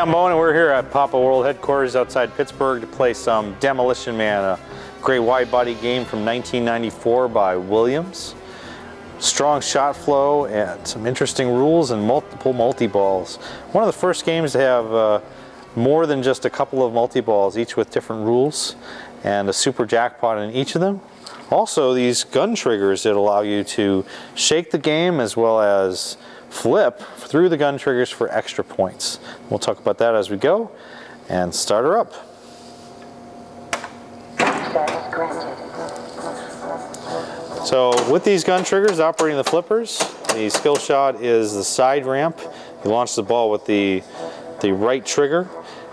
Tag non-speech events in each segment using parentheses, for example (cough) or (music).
I'm Bowen and we're here at Papa World headquarters outside Pittsburgh to play some Demolition Man, a great wide body game from 1994 by Williams. Strong shot flow and some interesting rules and multiple multi-balls. One of the first games to have uh, more than just a couple of multi-balls, each with different rules and a super jackpot in each of them. Also these gun triggers that allow you to shake the game as well as flip through the gun triggers for extra points. We'll talk about that as we go and start her up. So with these gun triggers operating the flippers, the skill shot is the side ramp. You launch the ball with the, the right trigger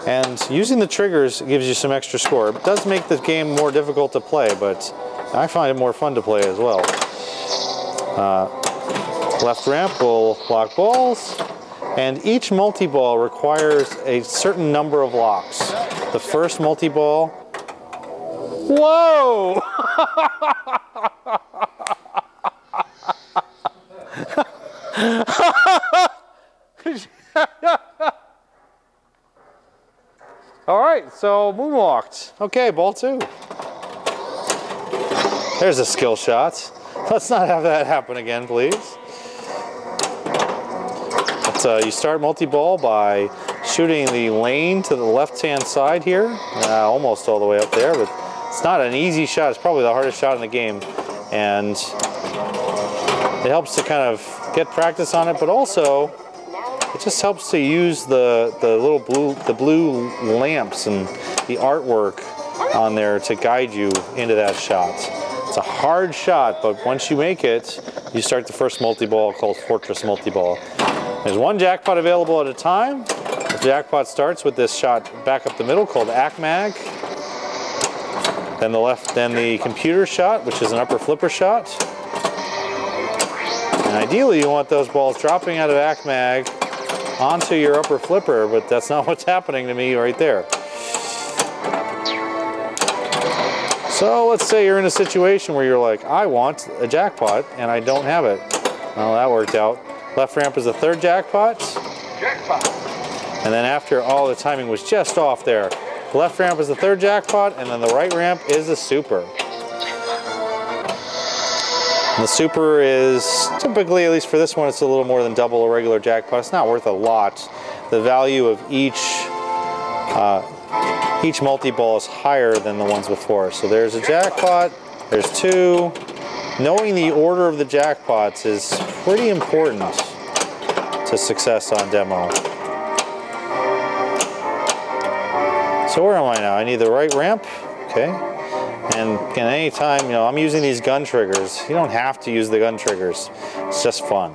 and using the triggers gives you some extra score. It does make the game more difficult to play, but I find it more fun to play as well. Uh, Left ramp will lock balls, and each multi-ball requires a certain number of locks. The first multi-ball, whoa! (laughs) All right, so moonwalked. Okay, ball two. There's a skill shot. Let's not have that happen again, please. Uh, you start multi-ball by shooting the lane to the left-hand side here, uh, almost all the way up there, but it's not an easy shot. It's probably the hardest shot in the game, and it helps to kind of get practice on it, but also it just helps to use the the little blue the blue lamps and the artwork on there to guide you into that shot. It's a hard shot, but once you make it, you start the first multi-ball called Fortress Multi-Ball. There's one jackpot available at a time. The jackpot starts with this shot back up the middle called ACMAG. Then the left, then the computer shot, which is an upper flipper shot. And ideally you want those balls dropping out of ACMAG onto your upper flipper, but that's not (laughs) what's happening to me right there. So let's say you're in a situation where you're like, I want a jackpot and I don't have it. Well, that worked out. Left ramp is the third jackpot. Jackpot. And then after all the timing was just off there. The left ramp is the third jackpot, and then the right ramp is the super. And the super is typically, at least for this one, it's a little more than double a regular jackpot. It's not worth a lot. The value of each uh, each multi-ball is higher than the ones before. So there's a jackpot, there's two. Knowing the order of the jackpots is pretty important to success on demo. So where am I now? I need the right ramp, okay? And any time, you know, I'm using these gun triggers. You don't have to use the gun triggers. It's just fun.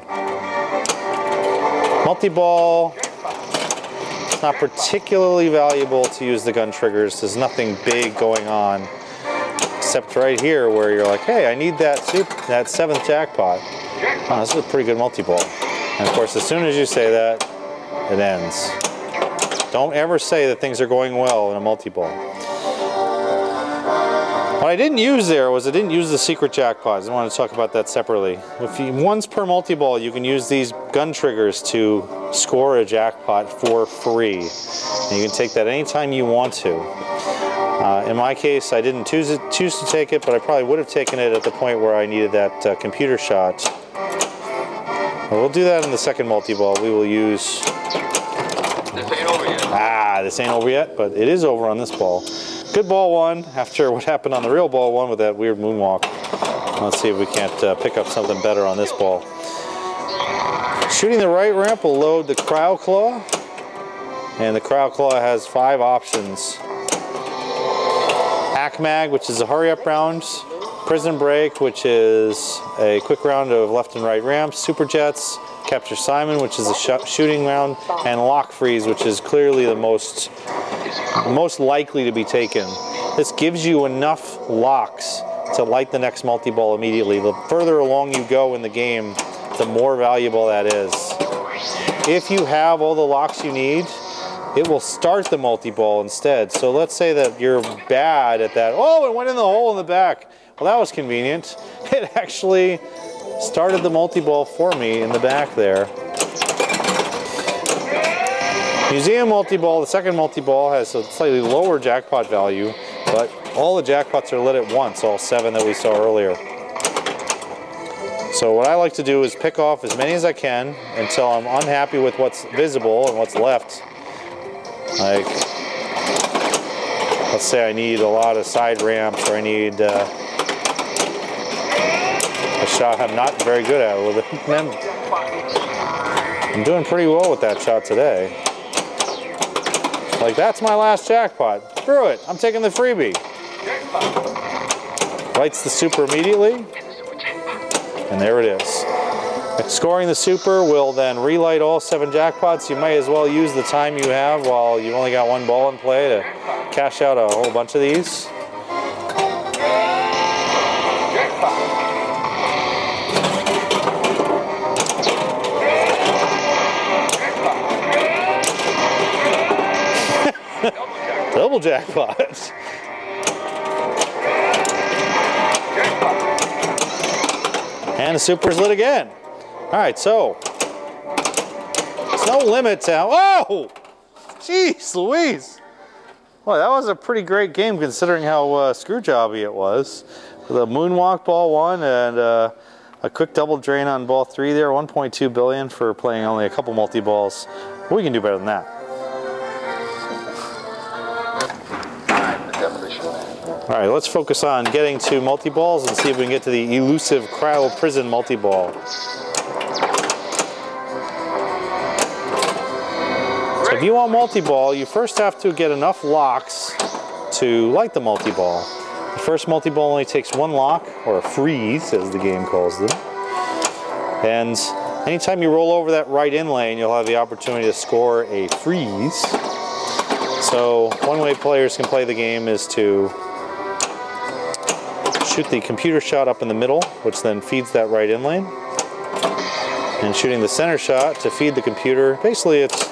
Multi-ball, it's not particularly valuable to use the gun triggers. There's nothing big going on except right here where you're like, hey, I need that that seventh jackpot. Oh, this is a pretty good multi-ball. And of course, as soon as you say that, it ends. Don't ever say that things are going well in a multi-ball. What I didn't use there was I didn't use the secret jackpots. I want to talk about that separately. If you, once per multi-ball, you can use these gun triggers to score a jackpot for free. And you can take that anytime you want to. Uh, in my case, I didn't choose, it, choose to take it, but I probably would have taken it at the point where I needed that uh, computer shot we'll do that in the second multi-ball. We will use... This ain't over yet. Ah, this ain't over yet, but it is over on this ball. Good ball one after what happened on the real ball one with that weird moonwalk. Let's see if we can't uh, pick up something better on this ball. Shooting the right ramp will load the Cryo Claw. And the Cryo Claw has five options. ACMAG, which is a hurry up round. Prison Break, which is a quick round of left and right ramps, Super Jets, Capture Simon, which is a sh shooting round, and Lock Freeze, which is clearly the most, most likely to be taken. This gives you enough locks to light the next multi-ball immediately. The further along you go in the game, the more valuable that is. If you have all the locks you need, it will start the multi-ball instead. So let's say that you're bad at that. Oh, it went in the hole in the back. Well, that was convenient. (laughs) It actually started the multi-ball for me in the back there. Museum multi-ball, the second multi-ball has a slightly lower jackpot value, but all the jackpots are lit at once, all seven that we saw earlier. So what I like to do is pick off as many as I can until I'm unhappy with what's visible and what's left. Like, let's say I need a lot of side ramps or I need uh, a shot I'm not very good at with it. Man, I'm doing pretty well with that shot today. Like, that's my last jackpot. Screw it. I'm taking the freebie. Lights the super immediately. And there it is. Scoring the super will then relight all seven jackpots. You might as well use the time you have while you've only got one ball in play to cash out a whole bunch of these. (laughs) Double jackpot. And the super's lit again. All right, so there's no limit to oh, jeez, Louise. Well, that was a pretty great game considering how uh, screw jobby it was. The moonwalk ball one and uh, a quick double drain on ball three there, 1.2 billion for playing only a couple multi balls. We can do better than that. All right, let's focus on getting to multi-balls and see if we can get to the elusive cryo prison multi-ball. So if you want multi-ball, you first have to get enough locks to light the multi-ball. The first multi-ball only takes one lock, or a freeze, as the game calls them. And anytime you roll over that right in lane, you'll have the opportunity to score a freeze. So one way players can play the game is to shoot the computer shot up in the middle, which then feeds that right in lane. And shooting the center shot to feed the computer. Basically, it's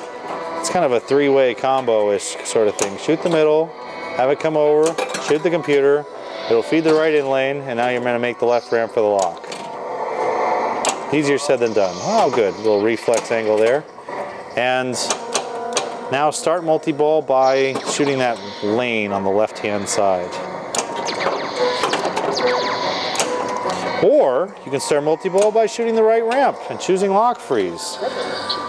it's kind of a three-way combo-ish sort of thing. Shoot the middle, have it come over, shoot the computer, it'll feed the right in lane, and now you're going to make the left ramp for the lock. Easier said than done. Oh, good. Little reflex angle there. And now start multi-ball by shooting that lane on the left-hand side. Or you can start multi-ball by shooting the right ramp and choosing lock freeze.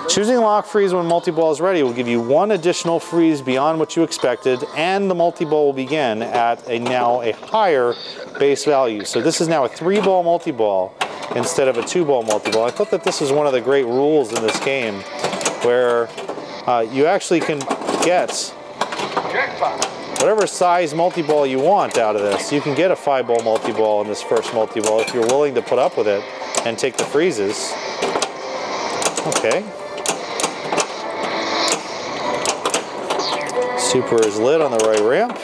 Choosing lock freeze when multi-ball is ready will give you one additional freeze beyond what you expected and the multi-ball will begin at a now a higher base value. So this is now a three ball multi-ball instead of a two ball multi-ball. I thought that this is one of the great rules in this game where uh, you actually can get whatever size multi-ball you want out of this. You can get a five ball multi-ball in this first multi-ball if you're willing to put up with it and take the freezes. Okay. Super is lit on the right ramp.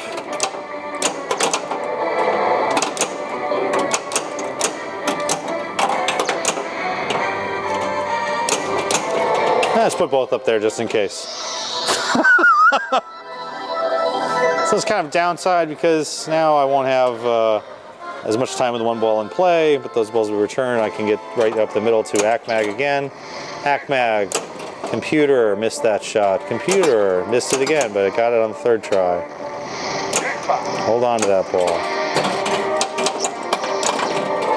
Let's put both up there just in case. (laughs) So it's kind of downside because now I won't have uh, as much time with one ball in play, but those balls we return, I can get right up the middle to ACMAG again. ACMAG, computer, missed that shot. Computer, missed it again, but I got it on the third try. Hold on to that ball.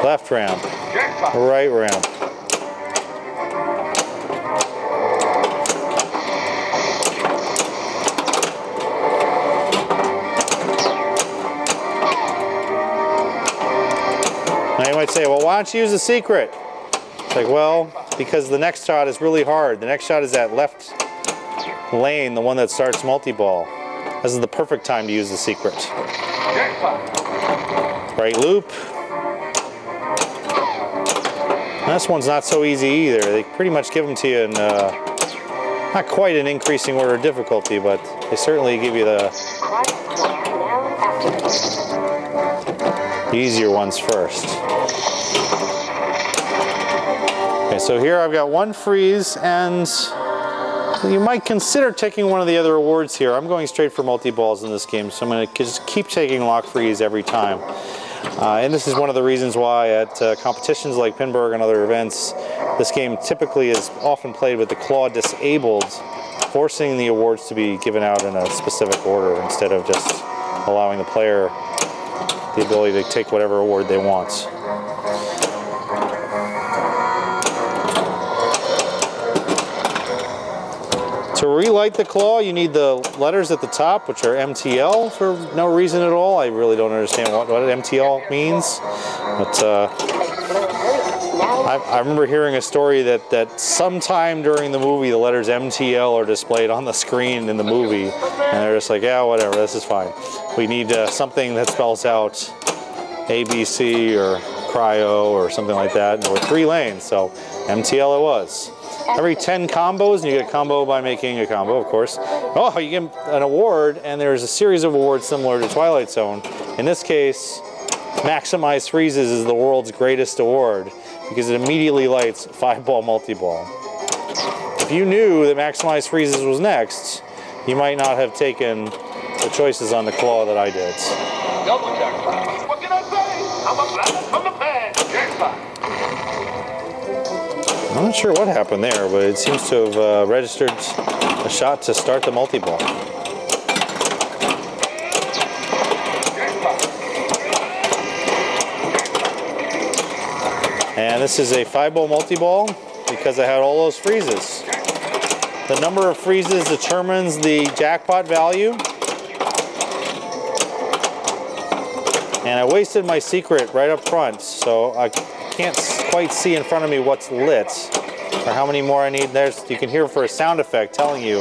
Left ramp, right ramp. Might say, well, why don't you use the secret? It's like, well, because the next shot is really hard. The next shot is that left lane, the one that starts multi-ball. This is the perfect time to use the secret. Right loop. This one's not so easy either. They pretty much give them to you in uh, not quite an increasing order of difficulty, but they certainly give you the easier ones first. Okay, so here I've got one freeze and you might consider taking one of the other awards here. I'm going straight for multi-balls in this game, so I'm going to just keep taking lock freeze every time. Uh, and this is one of the reasons why at uh, competitions like Pinburgh and other events, this game typically is often played with the claw disabled forcing the awards to be given out in a specific order instead of just allowing the player the ability to take whatever award they want. To relight the claw, you need the letters at the top, which are MTL for no reason at all. I really don't understand what, what MTL means. But uh, I, I, remember hearing a story that, that sometime during the movie, the letters MTL are displayed on the screen in the movie. And they're just like, yeah, whatever, this is fine. We need uh, something that spells out ABC or cryo or something like that. And there were three lanes, so MTL it was every 10 combos, and you get a combo by making a combo, of course. Oh, you get an award, and there's a series of awards similar to Twilight Zone. In this case, Maximize Freezes is the world's greatest award because it immediately lights five ball multi-ball. If you knew that Maximize Freezes was next, you might not have taken the choices on the claw that I did. Double jackpot. What can I say? I'm a blast from the past. Jackpot. I'm not sure what happened there, but it seems to have uh, registered a shot to start the multi-ball. And this is a five ball multi-ball because I had all those freezes. The number of freezes determines the jackpot value. And I wasted my secret right up front, so I can't quite see in front of me what's lit or how many more I need. There's You can hear for a sound effect telling you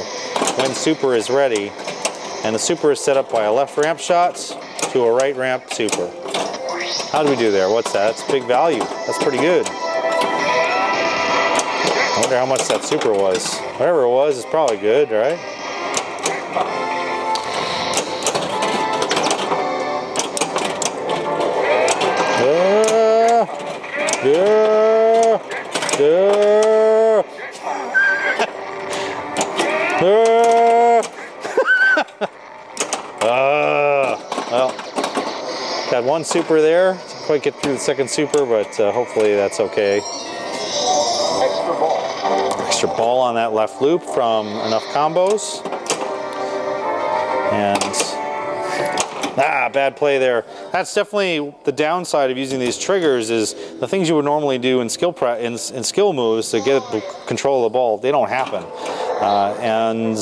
when super is ready. And the super is set up by a left ramp shot to a right ramp super. How do we do there? What's that? That's big value. That's pretty good. I wonder how much that super was. Whatever it was, it's probably good, right? Yeah, yeah, yeah. uh, well, got one super there. Didn't quite get through the second super, but uh, hopefully that's okay. Extra ball. Extra ball on that left loop from enough combos. And Ah, bad play there. That's definitely the downside of using these triggers is the things you would normally do in skill in, in skill moves to get control of the ball, they don't happen. Uh, and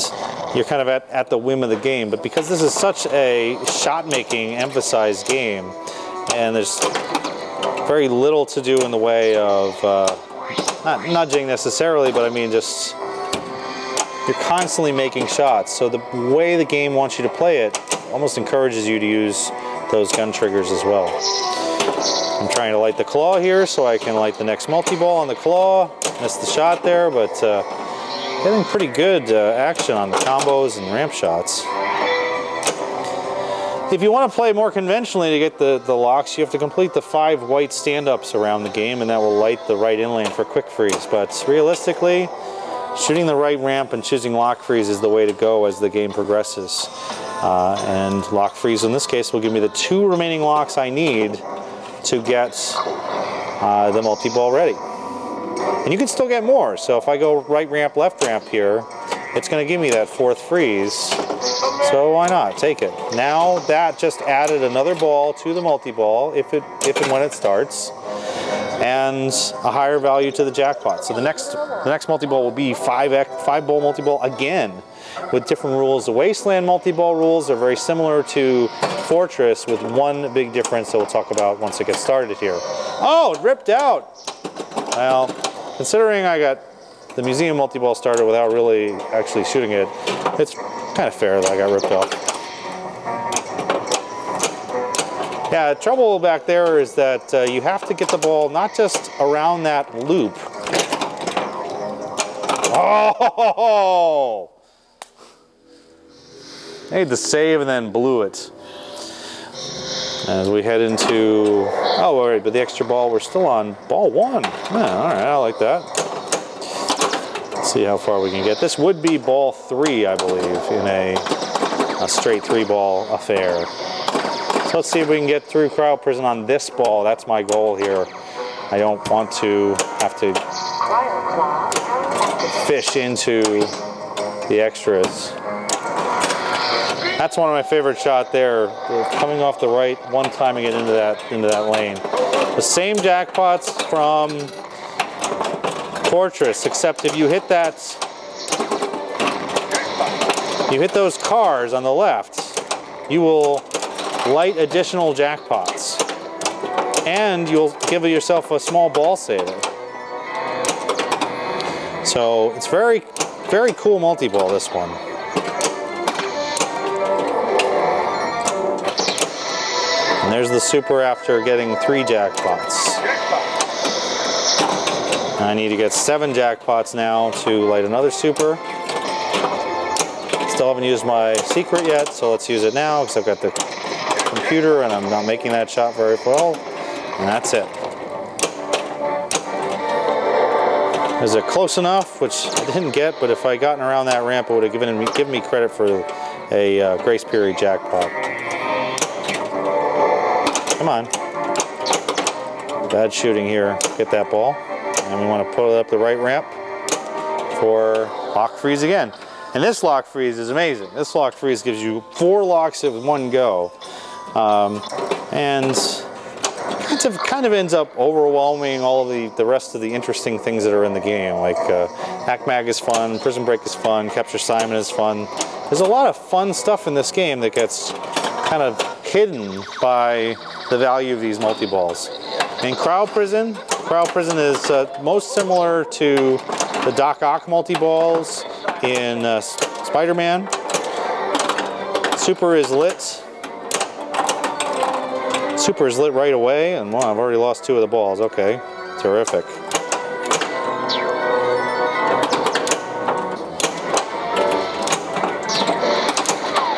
you're kind of at, at the whim of the game. But because this is such a shot-making emphasized game, and there's very little to do in the way of, uh, not nudging necessarily, but I mean just, you're constantly making shots. So the way the game wants you to play it almost encourages you to use those gun triggers as well. I'm trying to light the claw here so I can light the next multi-ball on the claw. Missed the shot there, but uh, getting pretty good uh, action on the combos and ramp shots. If you want to play more conventionally to get the, the locks, you have to complete the five white stand-ups around the game and that will light the right inlane for quick freeze. But realistically, shooting the right ramp and choosing lock freeze is the way to go as the game progresses. Uh, and lock freeze in this case will give me the two remaining locks I need to get uh, the multi-ball ready. And you can still get more. So if I go right ramp, left ramp here, it's going to give me that fourth freeze. So why not? Take it. Now that just added another ball to the multi-ball if, it, if and when it starts and a higher value to the jackpot. So the next the next multi-ball will be 5 five ball multi-ball again with different rules. The Wasteland multi-ball rules are very similar to Fortress with one big difference that we'll talk about once it gets started here. Oh, it ripped out. Well, considering I got the museum multi-ball started without really actually shooting it, it's kind of fair that I got ripped off. Yeah, trouble back there is that uh, you have to get the ball not just around that loop. Oh! Made the save and then blew it. As we head into, oh, all right, but the extra ball, we're still on ball one. Yeah, all right, I like that. Let's see how far we can get. This would be ball three, I believe, in a, a straight three ball affair. So let's see if we can get through cryo prison on this ball. That's my goal here. I don't want to have to fish into the extras. That's one of my favorite shot there. Coming off the right, one timing it into that into that lane. The same jackpots from Fortress, except if you hit that, you hit those cars on the left, you will light additional jackpots. And you'll give yourself a small ball saver. So it's very, very cool multi-ball, this one. And there's the super after getting three jackpots. I need to get seven jackpots now to light another super. Still haven't used my secret yet, so let's use it now because I've got the computer and I'm not making that shot very well. And that's it. Is it close enough? Which I didn't get, but if I gotten around that ramp, it would have given me, given me credit for a uh, grace period jackpot. Come on. Bad shooting here. Get that ball. And we want to pull it up the right ramp for lock freeze again. And this lock freeze is amazing. This lock freeze gives you four locks in one go. Um, and kind of, kind of ends up overwhelming all the, the rest of the interesting things that are in the game. Like uh, ACMAG is fun, Prison Break is fun, Capture Simon is fun. There's a lot of fun stuff in this game that gets kind of hidden by the value of these multi-balls. In Cryo Prison, Cryo Prison is uh, most similar to the Doc Ock multi-balls in uh, Spider-Man. Super is lit. Super is lit right away, and wow, I've already lost two of the balls. Okay, terrific.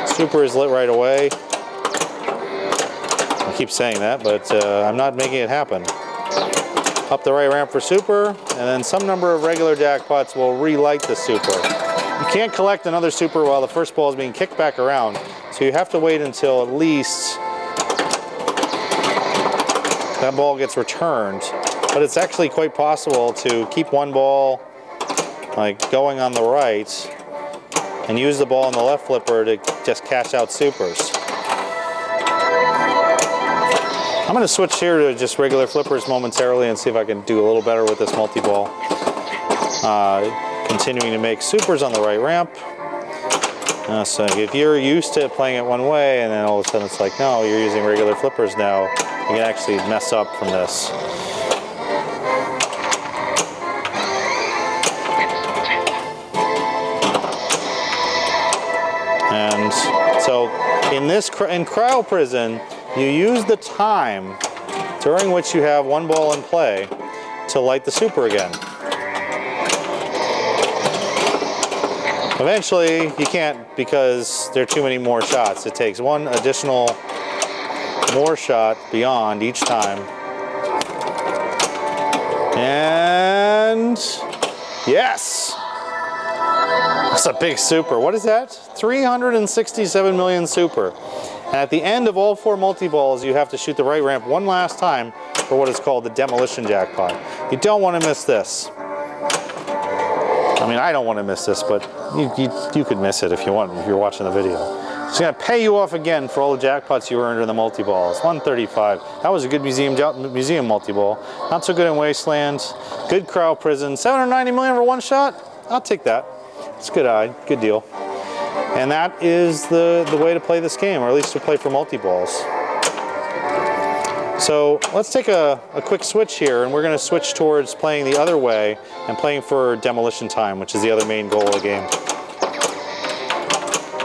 Super is lit right away. Keep saying that, but uh, I'm not making it happen. Up the right ramp for super, and then some number of regular jackpots will relight the super. You can't collect another super while the first ball is being kicked back around, so you have to wait until at least that ball gets returned. But it's actually quite possible to keep one ball like going on the right and use the ball on the left flipper to just cash out supers. I'm to switch here to just regular flippers momentarily and see if I can do a little better with this multi-ball. Uh, continuing to make supers on the right ramp. Uh, so if you're used to playing it one way and then all of a sudden it's like, no, you're using regular flippers now, you can actually mess up from this. And so in this in cryo prison, you use the time during which you have one ball in play to light the super again. Eventually, you can't because there are too many more shots. It takes one additional more shot beyond each time. And yes! That's a big super. What is that? 367 million super. And at the end of all four multi-balls, you have to shoot the right ramp one last time for what is called the demolition jackpot. You don't want to miss this. I mean, I don't want to miss this, but you, you, you could miss it if you want, if you're watching the video. It's to pay you off again for all the jackpots you earned in the multi-balls. 135. That was a good museum museum multi-ball. Not so good in Wasteland. Good cryo prison. 790 million for one shot? I'll take that. It's a good eye. Good deal. And that is the, the way to play this game, or at least to play for multi-balls. So let's take a, a quick switch here, and we're going to switch towards playing the other way and playing for demolition time, which is the other main goal of the game.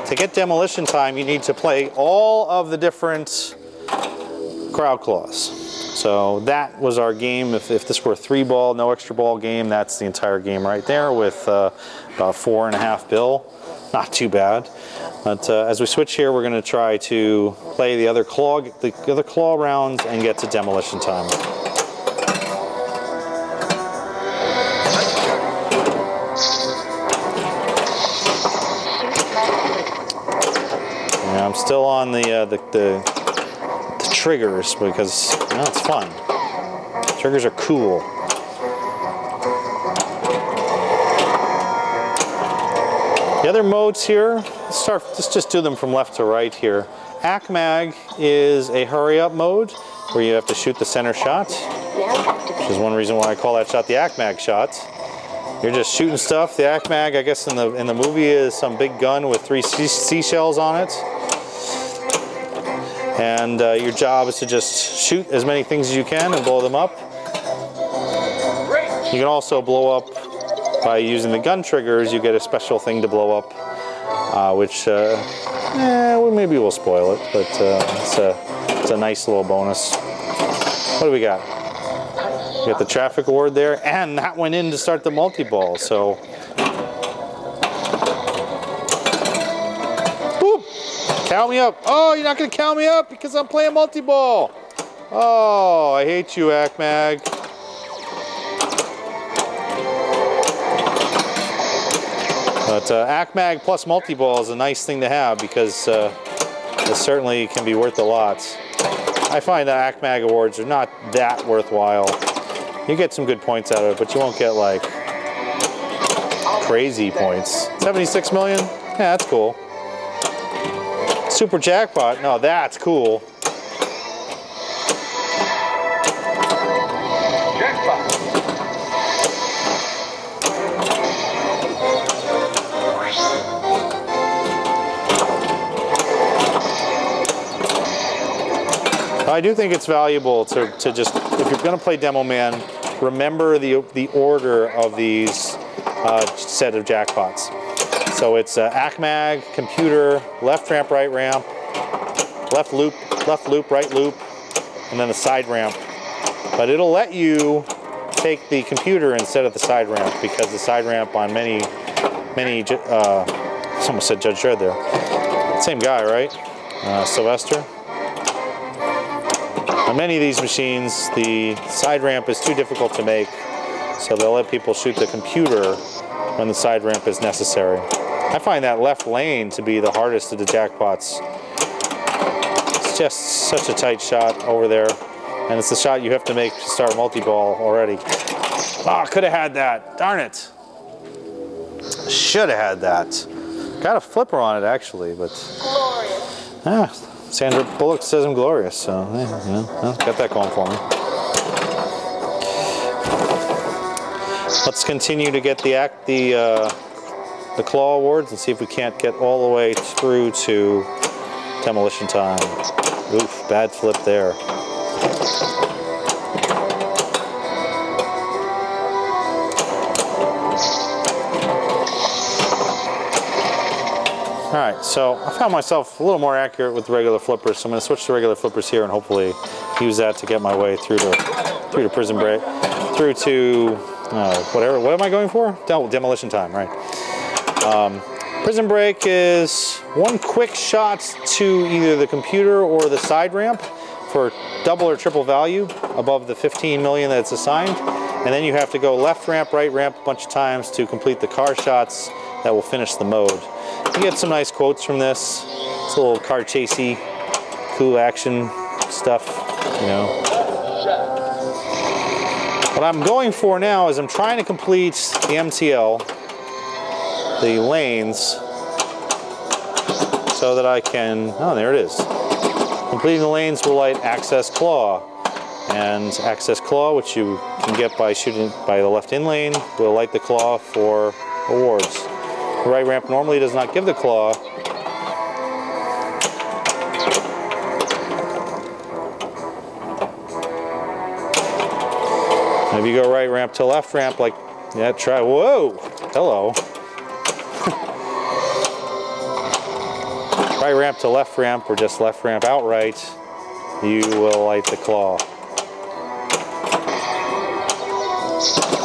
To get demolition time, you need to play all of the different cryo claws. So that was our game. If, if this were three ball, no extra ball game, that's the entire game right there with uh, about four and a half bill. Not too bad. But uh, as we switch here, we're going to try to play the other claw, the other claw rounds and get to demolition time. I'm still on the, uh, the, the, the triggers because you know, it's fun. Triggers are cool. The other modes here, let's start, let's just do them from left to right here. ACMAG is a hurry up mode where you have to shoot the center shot, which is one reason why I call that shot the ACMAG shot. You're just shooting stuff. The ACMAG, I guess in the in the movie is some big gun with three sea- seashells on it. And uh, your job is to just shoot as many things as you can and blow them up. You can also blow up by using the gun triggers. You get a special thing to blow up, uh, which uh, eh, well, maybe we'll spoil it, but uh, it's a it's a nice little bonus. What do we got? We got the traffic award there, and that went in to start the multi-ball. So, boop, count me up. Oh, you're not gonna count me up because I'm playing multi-ball. Oh, I hate you, ACMAG. But uh, ACMAG plus multi-ball is a nice thing to have because uh, it certainly can be worth a lot. I find that ACMAG awards are not that worthwhile. You get some good points out of it, but you won't get like crazy points. 76 million? Yeah, that's cool. Super jackpot? No, that's cool. I do think it's valuable to, to just, if you're going to play Demo Man, remember the, the order of these uh, set of jackpots. So it's uh, ACMAG, computer, left ramp, right ramp, left loop, left loop, right loop, and then the side ramp. But it'll let you take the computer instead of the side ramp because the side ramp on many, many, uh, someone said Judge Dredd there. Same guy, right? Uh, Sylvester. On many of these machines, the side ramp is too difficult to make, so they'll let people shoot the computer when the side ramp is necessary. I find that left lane to be the hardest of the jackpots. It's just such a tight shot over there, and it's the shot you have to make to start multi-ball already. Ah, could have had that. Darn it. Should have had that. Got a flipper on it actually, but Glorious. Ah, Sandra Bullock says I'm glorious, so yeah, you know, got that going for me. Let's continue to get the act the uh, the claw awards and see if we can't get all the way through to demolition time. Oof, bad flip there. Right, so I found myself a little more accurate with the regular flippers, so I'm going to switch to regular flippers here and hopefully use that to get my way through to through to prison break, through to uh, whatever. What am I going for? Del- demolition time, right? Um, prison break is one quick shot to either the computer or the side ramp for double or triple value above the 15 million that's assigned, and then you have to go left ramp, right ramp a bunch of times to complete the car shots that will finish the mode. You get some nice quotes from this. It's a little car chasey, cool action stuff, you know. What I'm going for now is I'm trying to complete the MTL, the lanes, so that I can, oh, there it is. Completing the lanes will light Access Claw. And Access Claw, which you can get by shooting by the left in lane, will light the claw for awards. The right ramp normally does not give the claw. If you go right ramp to left ramp, like, yeah, try, whoa, hello. (laughs) right ramp to left ramp or just left ramp outright, you will light the claw.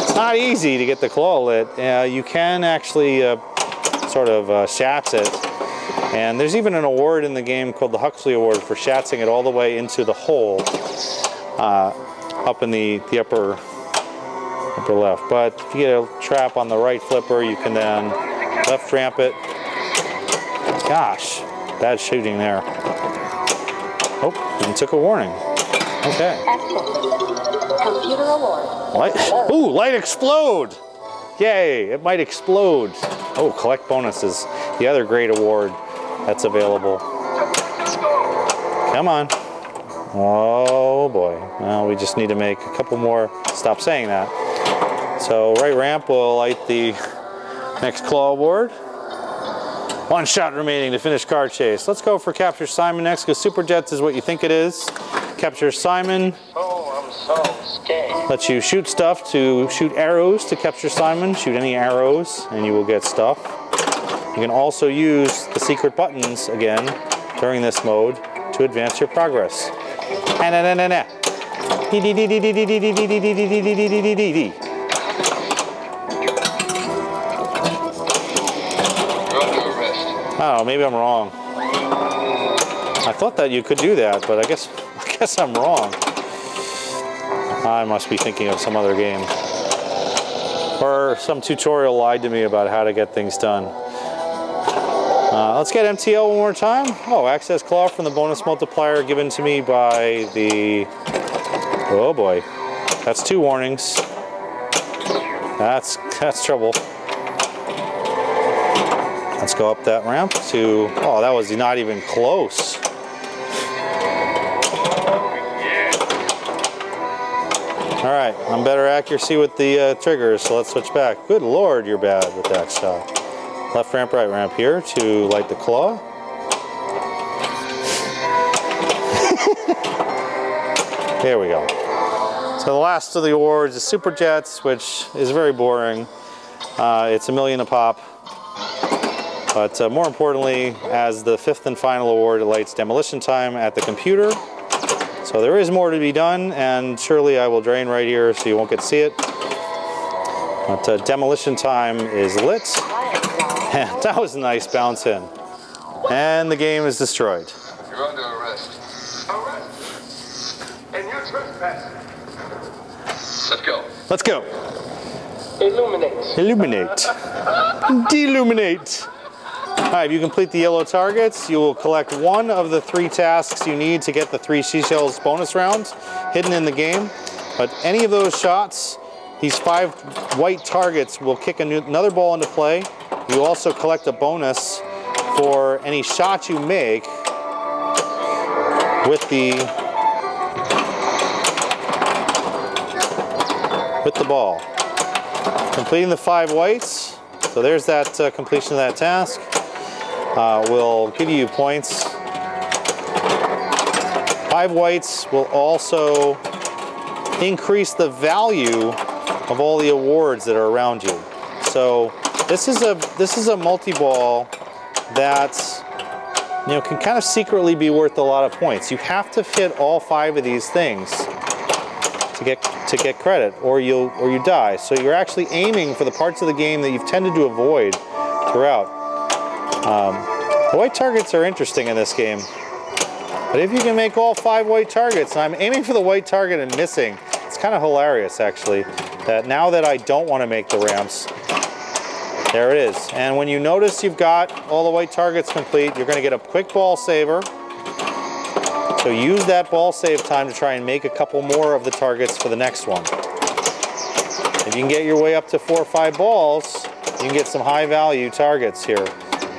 It's not easy to get the claw lit. Uh, you can actually uh, sort of uh, shats it. And there's even an award in the game called the Huxley Award for shatzing it all the way into the hole uh, up in the, the upper upper left. But if you get a trap on the right flipper, you can then left ramp it. Gosh, bad shooting there. Oh, and took a warning. Okay. Computer award. Light. Ooh, light explode. Yay, it might explode. Oh, collect bonuses. The other great award that's available. Come on. Oh boy. Well, we just need to make a couple more. Stop saying that. So right ramp will light the next claw award. One shot remaining to finish car chase. Let's go for Capture Simon next because Super Jets is what you think it is. Capture Simon Oh. Lets you shoot stuff to shoot arrows to capture Simon. Shoot any arrows and you will get stuff. You can also use the secret buttons again during this mode to advance your progress. Oh, maybe I'm wrong. I thought that you could do that, but I guess I guess I'm wrong. I must be thinking of some other game. Or some tutorial lied to me about how to get things done. Uh, let's get MTL one more time. Oh, access claw from the bonus multiplier given to me by the... Oh boy. That's two warnings. That's, that's trouble. Let's go up that ramp to, oh, that was not even close. All right, I'm better accuracy with the uh, triggers, so let's switch back. Good lord, you're bad with that shot. Left ramp, right ramp here to light the claw. (laughs) there we go. So the last of the awards is Super Jets, which is very boring. Uh, it's a million a pop. But uh, more importantly, as the fifth and final award, it lights demolition time at the computer. So there is more to be done, and surely I will drain right here so you won't get to see it. But uh, demolition time is lit. And (laughs) that was a nice bounce in. And the game is destroyed. You're under arrest. Arrest? And you're trespassing. Let's go. Let's go. Illuminate. Illuminate. (laughs) Deluminate. If you complete the yellow targets, you will collect one of the three tasks you need to get the three seashells bonus rounds hidden in the game. But any of those shots, these five white targets will kick new, another ball into play. You also collect a bonus for any shot you make with the with the ball. Completing the five whites, so there's that uh, completion of that task. Uh, will give you points. Five whites will also increase the value of all the awards that are around you. So this is a this is a multi-ball that you know can kind of secretly be worth a lot of points. You have to hit all five of these things to get to get credit, or you'll or you die. So you're actually aiming for the parts of the game that you've tended to avoid throughout. Um, white targets are interesting in this game, but if you can make all five white targets, I'm aiming for the white target and missing, it's kind of hilarious actually. That now that I don't want to make the ramps, there it is. And when you notice you've got all the white targets complete, you're going to get a quick ball saver. So use that ball save time to try and make a couple more of the targets for the next one. If you can get your way up to four or five balls, you can get some high value targets here.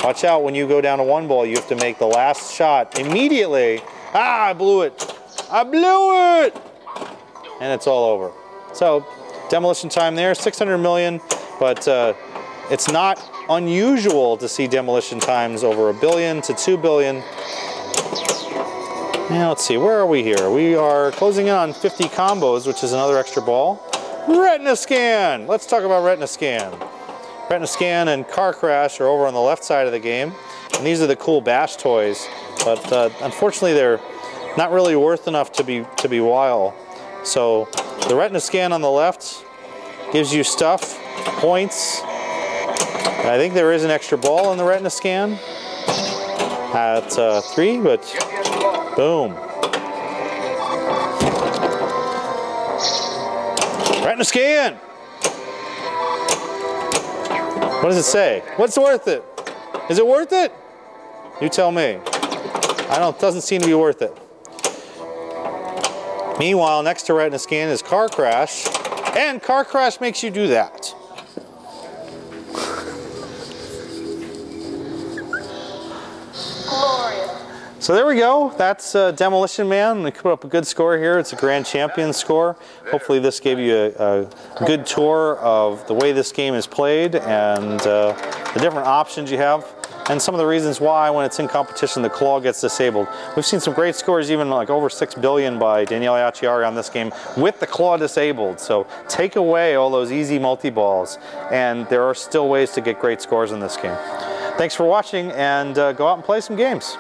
Watch out when you go down to one ball, you have to make the last shot immediately. Ah, I blew it. I blew it! And it's all over. So demolition time there, 600 million, but uh, it's not unusual to see demolition times over a billion to two billion. Now let's see, where are we here? We are closing in on 50 combos, which is another extra ball. Retina Scan! Let's talk about Retina Scan. Retina Scan and Car Crash are over on the left side of the game. And these are the cool Bash toys. But uh, unfortunately, they're not really worth enough to be, to be wild. So the Retina Scan on the left gives you stuff, points. I think there is an extra ball in the Retina Scan at uh, three, but boom. Retina Scan! What does it say? What's worth it? Is it worth it? You tell me. I don't, it doesn't seem to be worth it. Meanwhile, next to Retina Scan is Car Crash, and Car Crash makes you do that. So there we go. That's uh, Demolition Man. We put up a good score here. It's a grand champion score. Hopefully this gave you a, a good tour of the way this game is played and uh, the different options you have and some of the reasons why when it's in competition the claw gets disabled. We've seen some great scores even like over 6 billion by Daniele Acciari on this game with the claw disabled. So take away all those easy multi-balls and there are still ways to get great scores in this game. Thanks for watching and uh, go out and play some games.